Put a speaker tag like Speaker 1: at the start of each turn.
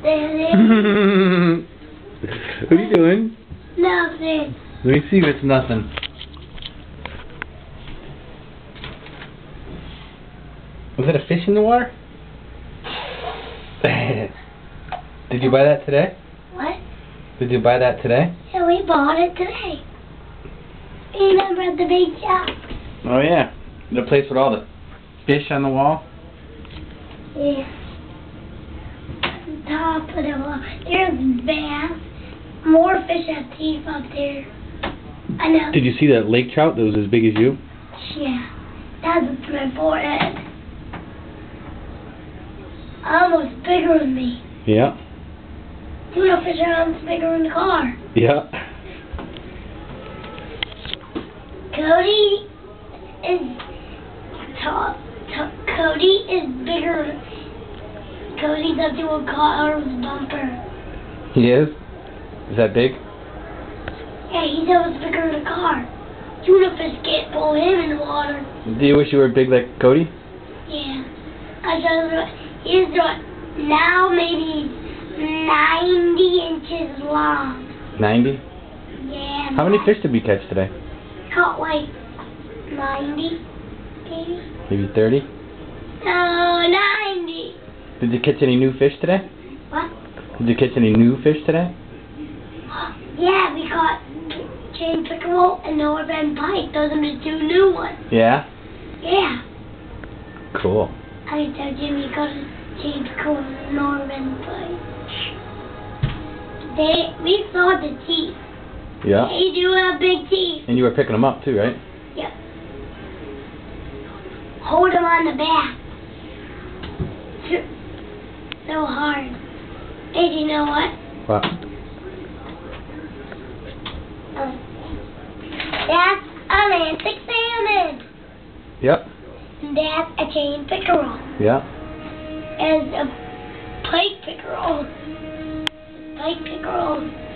Speaker 1: what are you doing?
Speaker 2: Nothing.
Speaker 1: Let me see if it's nothing. Was that a fish in the water? Did you buy that today?
Speaker 2: What?
Speaker 1: Did you buy that today?
Speaker 2: Yeah, we bought it today. Remember the big shop?
Speaker 1: Oh yeah. The place with all the fish on the wall?
Speaker 2: Yeah. On top of the wall. There's bass. More fish have teeth up there. I know.
Speaker 1: Did you see that lake trout that was as big as you?
Speaker 2: Yeah. That's my forehead. Almost bigger than me.
Speaker 1: Yeah.
Speaker 2: Tuna fish are almost bigger than the car.
Speaker 1: Yeah.
Speaker 2: Cody is tall. T- Cody is bigger. Cody's up to a car's bumper.
Speaker 1: He is? Is that big?
Speaker 2: Yeah, he's almost bigger than a car. Tuna fish can't pull him in the water.
Speaker 1: Do you wish you were big like Cody?
Speaker 2: Yeah. I just, he's now maybe 90 inches long.
Speaker 1: 90?
Speaker 2: Yeah.
Speaker 1: How many fish did we catch today?
Speaker 2: Caught like 90, maybe?
Speaker 1: Maybe 30?
Speaker 2: No, 90.
Speaker 1: Did you catch any new fish today?
Speaker 2: What?
Speaker 1: Did you catch any new fish today?
Speaker 2: Yeah, we caught chain pickerel and northern pike. Those are the two new ones.
Speaker 1: Yeah?
Speaker 2: Yeah.
Speaker 1: Cool.
Speaker 2: I told Jimmy you got a chain pickerel and northern pike. They, we saw the teeth.
Speaker 1: Yeah.
Speaker 2: They do have big teeth.
Speaker 1: And you were picking them up too, right?
Speaker 2: Yep. Hold them on the back. So hard. Hey, do you know what?
Speaker 1: Wow.
Speaker 2: Um, that's Atlantic salmon.
Speaker 1: Yep.
Speaker 2: And that's a chain pickerel.
Speaker 1: Yeah.
Speaker 2: And a pike pickerel. Pike pickerel